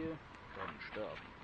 Dann sterben.